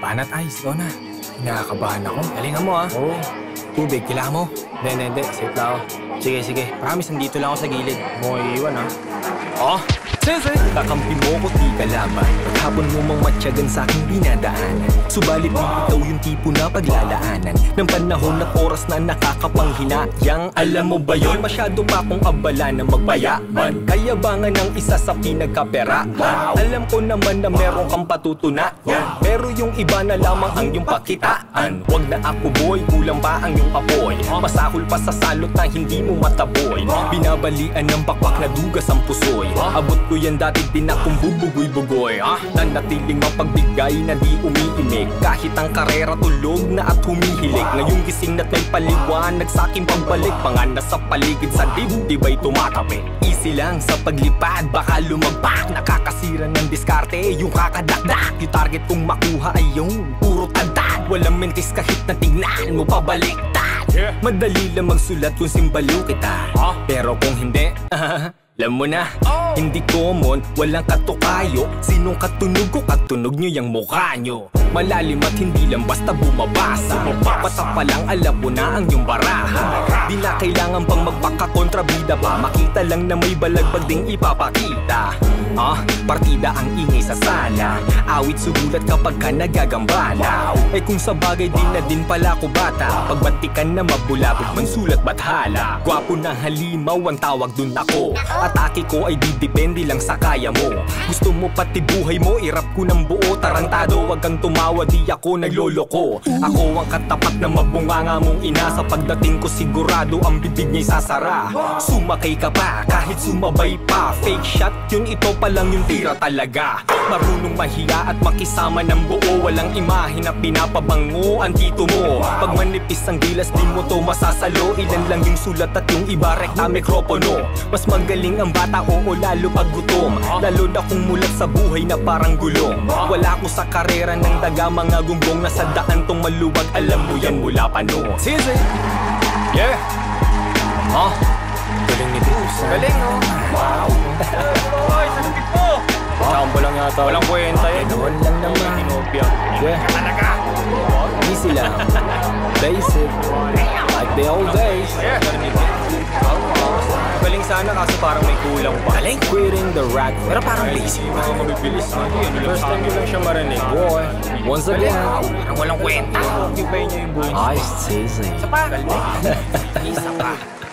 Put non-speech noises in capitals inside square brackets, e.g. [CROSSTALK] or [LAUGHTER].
Banat Ice, ikaw na. Nakakabahan ako. Galingan mo ah. Oo. Tubig, kailangan mo. Hindi, hindi, hindi. Safe lang ako. Sige, sige. Promise, nandito lang ako sa gilid. Mo iiwan ha. Oh, Sese! Kakampi mo ko di ka laban Paghapon mo mang matyagan sa aking dinadaanan. Subalit di ikaw yung tipo na paglalaanan. Ng panahon at oras na nakakapanghinayang Alam mo ba yon Masyado pa akong abala na magbayaman Kayabangan ng isa sa pinagkaperaan Alam ko naman na meron kang patutunayan Pero yung iba na lamang ang yung pakitaan. Wag na ako boy, kulang pa ang yung apoy. Masahol pa sa salot na hindi mo mataboy. Binabalian ng bakbak na dugas ang pusoy. Abot ko yan dati din akong bubugoy-bugoy ah, Nanatiling mapagbigay na di umiimik. Kahit ang karera tulog na at humihilik Ngayong gising na't may paliwanag sa aking pagbalik. Mga nasa paligid sa dibdib ay tumatabi Easy lang sa paglipad, baka lumagpak Nakakasira ng diskarte, yung kakadakdak. Yung target kong makuha ay yung puro tandad Walang mentis kahit na tingnan mo pabaliktad Madali lang magsulat kung simbalo kita. Pero kung hindi, [LAUGHS] alam mo na. Hindi common, walang katukayo. Sinong katunog ko, katunog nyo yung mukha nyo Malalim at hindi lang basta bumabasa Bata pa lang alam mo na ang iyong baraha. Di na kailangan pang magpakakontrabida pa Makita lang na may balagbag ding ipapakita. Ah, partida ang ingay sa sala. Awit sugulat kapag ka nagagambala. Eh kung sa bagay din na din pala ko bata. Pagbatikan na mabulabog man sulat bathala. Gwapo ng halimaw ang tawag dun ako. Atake ko ay didepende lang sa kaya mo. Gusto mo pati buhay mo, irap ko ng buo Tarantado, wag kang tumawa, di ako nagloloko. Ako ang katapat na mabunganga mong ina. Sa pagdating ko sigurado ang bibig niya'y sasara. Sumakay ka pa, kahit sumabay pa. Fake shot, yun ito pa lang yung tira talaga. Marunong mahiya at makisama ng buo. Walang imahe na pinapabango ang tito mo. Pag manipis ang gilas di mo to masasalo. Ilan lang yung sulat at yung iba rekta mikropono. Mas magaling ang bata oo lalo pag gutom. Lalo na kung mulat sa buhay na parang gulong. Wala ko sa karera ng daga mga gunggong Nasa daan tong maluwag alam mo yan mula pa no Sisi! Yeah! Oh, galing ni Bruce. Galing oh. Wow. Oy, salapit mo! Champo lang yata. Walang kwenta eh. Noon lang naman Kinopia. Yeah, Talaga. easy lang Basic Like the old days Yeah. Sana kaso parang may kulang pa. Galing. Quitting the rat Pero parang basic Hindi mga mabibilis na. First time ko lang siya marinig. Boy, once again Parang walang kwenta. Occupy niya yung buhay. Ice teasing [LAUGHS] Isa pa. Isa pa.